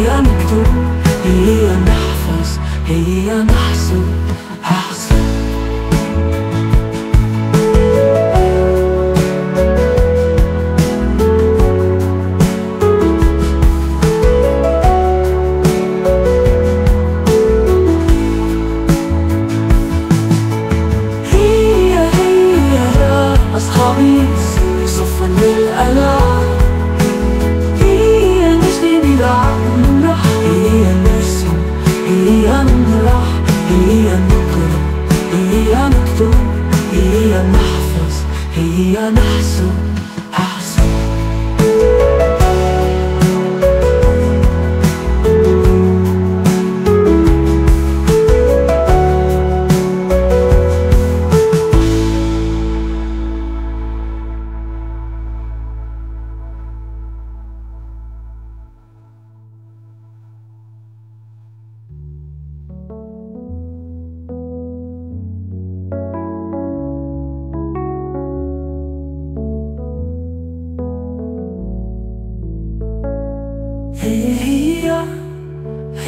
هي نكتب هي نحفظ هي نحسب.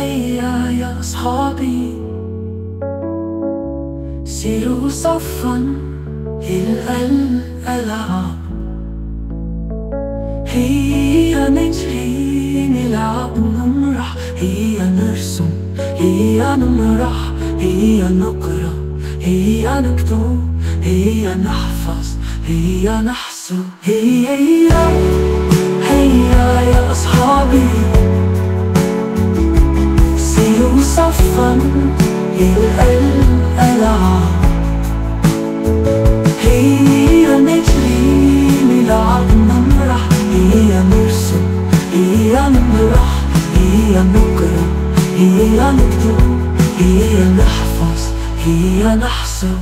هيا يا أصحابي. سيروا صفا الألعاب هيا نجري نلعب نمرح. هيا نرسم هيا نمرح. هيا نقرأ هيا نكتب هيا نحفظ هيا نحسب. هيا هيا يا أصحابي. صفا إلى الألعاب. هيا نجري نلعب نمرح هيا نرسم هيا نمرح هيا نقرأ هيا نكتب هيا نحفظ هيا نحسب